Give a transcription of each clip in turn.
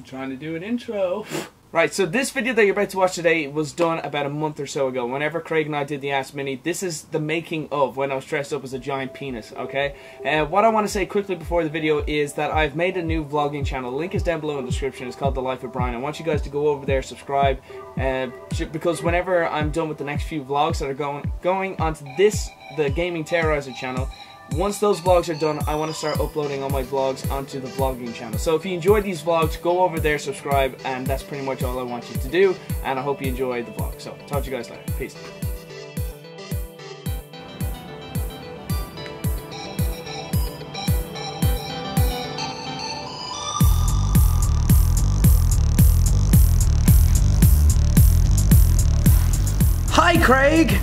I'm trying to do an intro. Right, so this video that you're about to watch today was done about a month or so ago. Whenever Craig and I did the Ask Mini, this is the making of when I was dressed up as a giant penis, okay? Uh, what I want to say quickly before the video is that I've made a new vlogging channel. Link is down below in the description. It's called The Life of Brian. I want you guys to go over there, subscribe, uh, because whenever I'm done with the next few vlogs that are going, going onto this, the Gaming Terroriser channel, once those vlogs are done, I want to start uploading all my vlogs onto the vlogging channel. So if you enjoyed these vlogs, go over there, subscribe, and that's pretty much all I want you to do. And I hope you enjoyed the vlog. So talk to you guys later. Peace. Hi, Craig.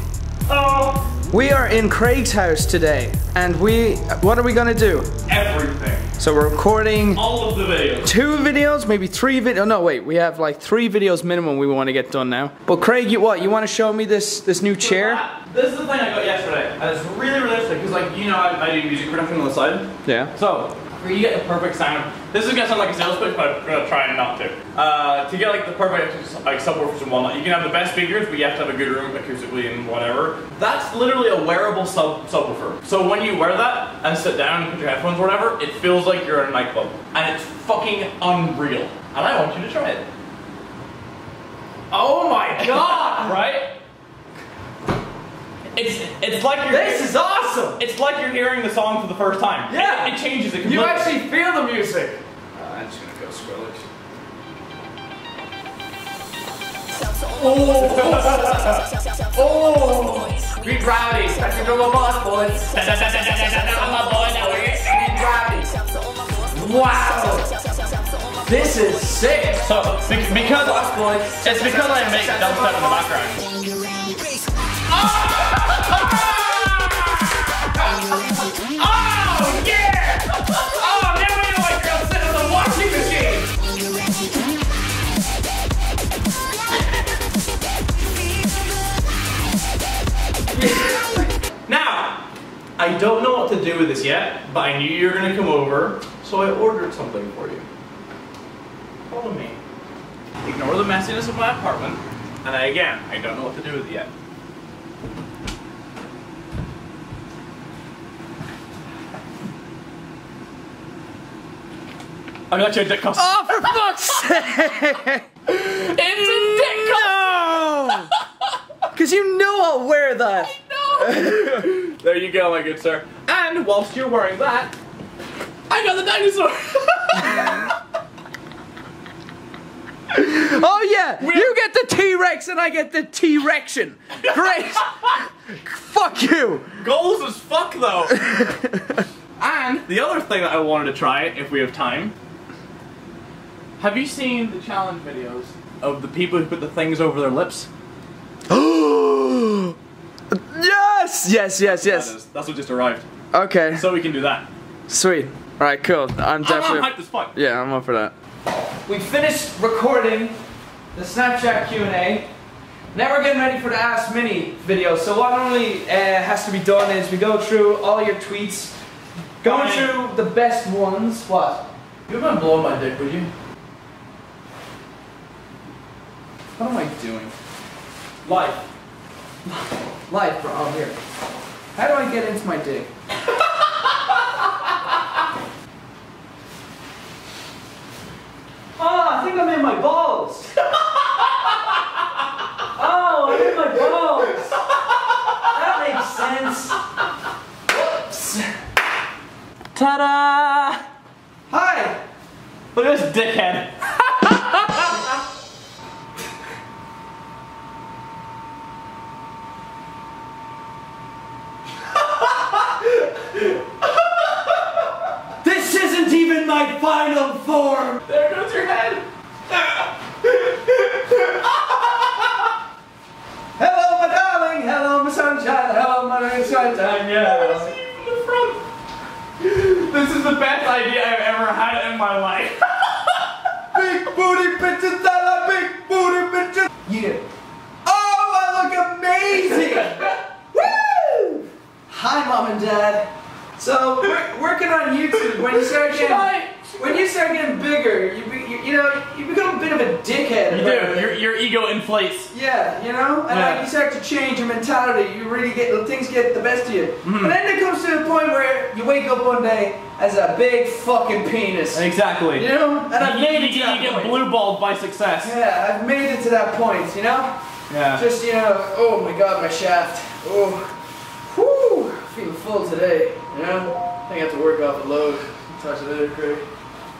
Oh, We are in Craig's house today, and we, what are we gonna do? everything. So we're recording All of the videos. two videos, maybe three videos. No, wait, we have like three videos minimum we want to get done now. But Craig, you what? You want to show me this this new chair? Uh, this is the thing I got yesterday. And it's really realistic because, like, you know, I, I do music production on the side. Yeah. So, you get the perfect sound, this is gonna sound like a sales pitch, but I'm gonna try and not to. Uh, to get like the perfect like subwoofers and whatnot, you can have the best speakers, but you have to have a good room acoustically and whatever. That's literally a wearable sub subwoofer. So when you wear that and sit down and put your headphones or whatever, it feels like you're in a nightclub, and it's fucking unreal. And I want you to try it. Oh my god! right? It's it's like you're This is awesome! it's like you're hearing the song for the first time. Yeah. It, it changes it You actually feel the music. Oh! Be rowdy. That's your girl boss, boys. Be rowdy. Wow! This is sick! So be- because Boss, boys. it's because I make dubstep in the background. Oh I don't know what to do with this yet, but I knew you were gonna come over, so I ordered something for you. Follow me. Ignore the messiness of my apartment, and I, again, I don't know what to do with it yet. I got you a dick cup. Oh, for fuck's sake! It's a dick! No! Because you know I'll wear that. There you go, my good sir. And whilst you're wearing that, I got the dinosaur. Oh yeah, you get the T-Rex and I get the T-Rection. Great. Fuck you. Goals as fuck though. and the other thing that I wanted to try, if we have time. Have you seen the challenge videos of the people who put the things over their lips? yes, yes, yes, yes. that's what just arrived. Okay, So we can do that. sweet. All right, cool. I'm I'm, definitely. I'm hyped as fuck. Yeah, I'm up for that. We finished recording the Snapchat Q&A. Now we're getting ready for the Ask Mini video. So what only uh, has to be done is we go through all your tweets, going Fine. through the best ones. What? You wouldn't blow my dick, would you? What am I doing? Life. Life, bro. Oh, here. How do I get into my dick? oh, ah, I think I'm in my balls. oh, I'm in my balls. That makes sense. Whoops. Ta-da! Hi. Look at this dickhead. This isn't even my final form. There goes your head. Hello, my darling. Hello, my sunshine. Hello, my sunshine. Yeah. See you from the front. This is the best idea I've ever had in my life. Big booty bitches, I love big booty bitches. Yeah. Oh, I look amazing. Woo! Hi, mom and dad. So we're working on YouTube. When you start Should getting I? when you start getting bigger, you, be, you you know you become a bit of a dickhead. You about do. it. Your, your ego inflates. Yeah, you know, and Yeah. like you start to change your mentality. You really get things get the best of you. Mm-hmm. But then it comes to a point where you wake up one day as a big fucking penis. Exactly. You know, and I've you, made you, it to you that get point. blue balled by success. Yeah, I've made it to that point. You know, Yeah. just you know, oh my god, my shaft. Oh, whoo, feeling full today. You know, I think I have to work off the load. Touch it later, Craig.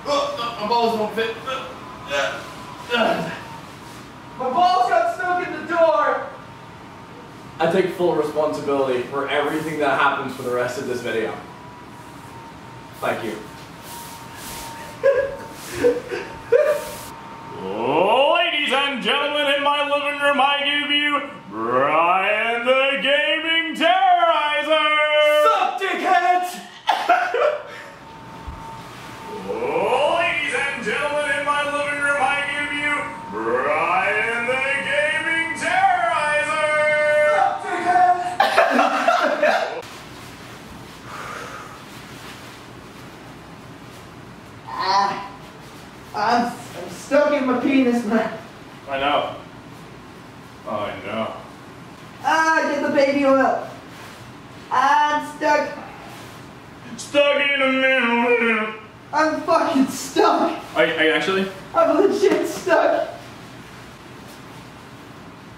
Oh, my balls won't fit. Uh, uh. My balls got stuck in the door. I take full responsibility for everything that happens for the rest of this video. Thank you. I'm stuck my penis, man. I know. I know. Ah, get the baby oil. I'm stuck. Stuck in the middle. I'm fucking stuck. Are you, are you actually? I'm legit stuck.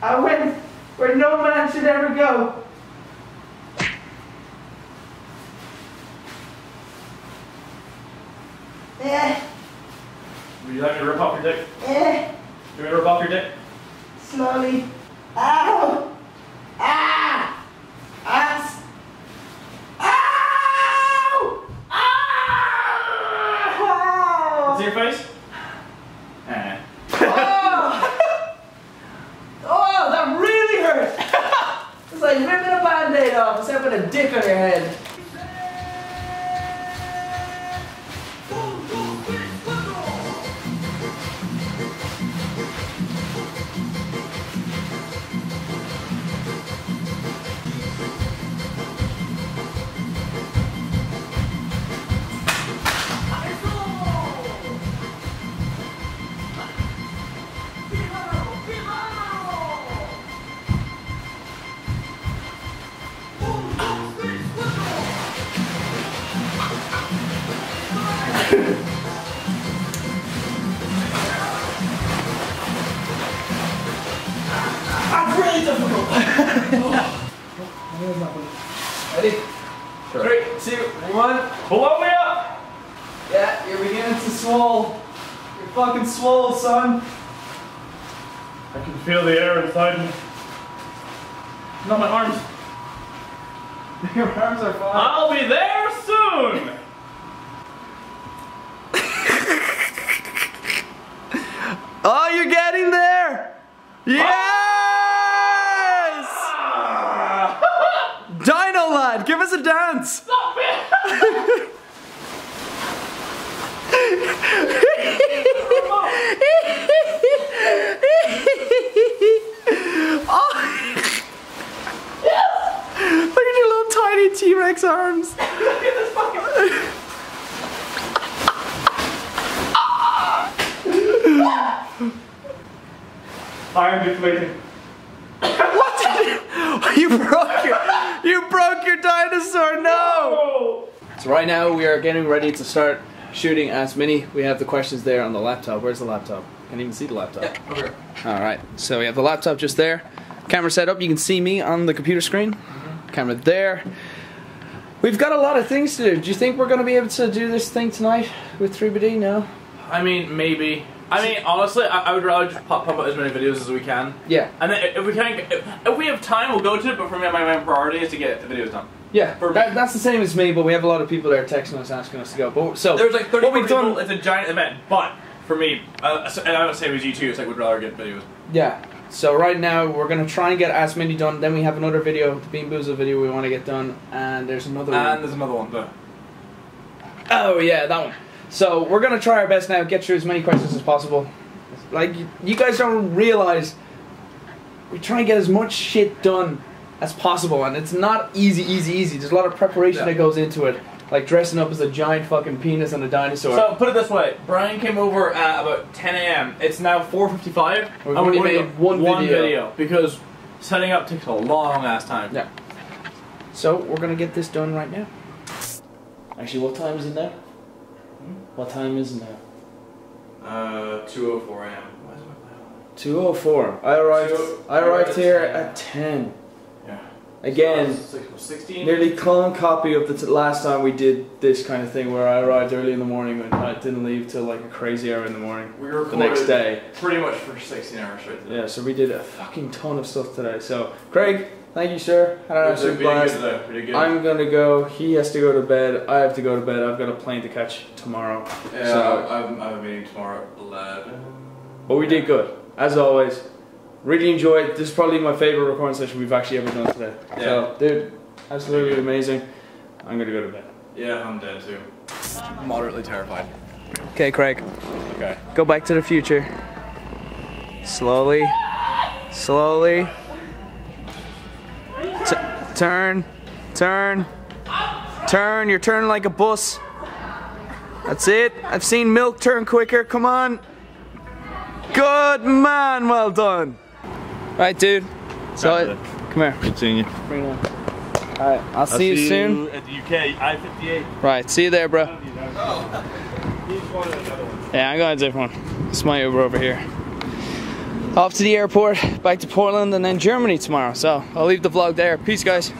I went where no man should ever go. Eh, Would you like me to rip off your dick? eh, Do you want me to rip off your dick? slowly. Ah! Really difficult. Ready? Three, two, one. Blow me up! Yeah, you're beginning to swell. You're fucking swole, son. I can feel the air inside me. Not my arms. Your arms are fine. I'll be there soon! Oh, you're getting there! Yeah! Dino lad, give us a dance! Stop it! Look at your little tiny T-Rex arms. I'm deflating. What did you, you broke your you broke your dinosaur? No. So right now we are getting ready to start shooting Ask Mini. We have the questions there on the laptop. Where's the laptop? Can't even see the laptop. Okay. All right. So we have the laptop just there. Camera set up. You can see me on the computer screen. Mm-hmm. Camera there. We've got a lot of things to do. Do you think we're going to be able to do this thing tonight with 3BD? No. I mean, maybe. I mean, honestly, I, I would rather just pop, pop out as many videos as we can. Yeah. And then if we can, if, if we have time, we'll go to it. But for me, my main priority is to get the videos done. Yeah. That, that's the same as me, but we have a lot of people there texting us asking us to go. But so There's like 30 what we've people. done. It's a giant event. But for me, uh, so- and I would say with you too, it's like we'd rather get videos. Yeah. So right now we're gonna try and get as Mini done. Then we have another video, the Bean Boozle video we want to get done, and there's another one. And one. there's another one. But Oh yeah, that one. So we're gonna try our best now, get through as many questions as possible. Like you- you guys don't realize, we try and get as much shit done as possible, and it's not easy, easy, easy. There's a lot of preparation Yeah. that goes into it. Like dressing up as a giant fucking penis and a dinosaur. So put it this way, Brian came over at about 10 a.m. It's now 4:55. We've and only only made got one video. video because setting up takes a long ass time. yeah. So we're gonna get this done right now. Actually, what time is it now? What time is it now? Uh, 2:04 a.m. Why is my Two oh four. I arrived. Two- I arrived here at at ten. Yeah. Again, nearly clone copy of the t- last time we did this kind of thing, where I arrived early in the morning and I didn't leave till like a crazy hour in the morning. We The next day. pretty much for 16 hours straight. Yeah, so we did a fucking ton of stuff today. So, Craig, thank you, sir. Had an Pretty absolute blast. though, pretty good. I'm gonna go. He has to go to bed. I have to go to bed. I've got a plane to catch tomorrow. yeah, so- I'm, I'm meeting tomorrow at 11. But we did good, as always. Really enjoyed. This is probably my favorite recording session we've actually ever done today. So, dude, absolutely amazing. I'm gonna go to bed. Yeah, I'm dead too. Moderately terrified. Okay, Craig. Okay. Go back to the future. Slowly. Slowly. T- turn. Turn. Turn. You're turning like a bus. That's it. I've seen milk turn quicker. Come on. Good man. Well done. Right, dude. So, come here. Good seeing you. Bring it on. Alright, I'll see, you soon. at the UK I-58. Right, see you there, bro. Yeah, oh. I'm going to a different one. It's my Uber over here. Off to the airport, back to Portland, and then Germany tomorrow. So I'll leave the vlog there. Peace, guys.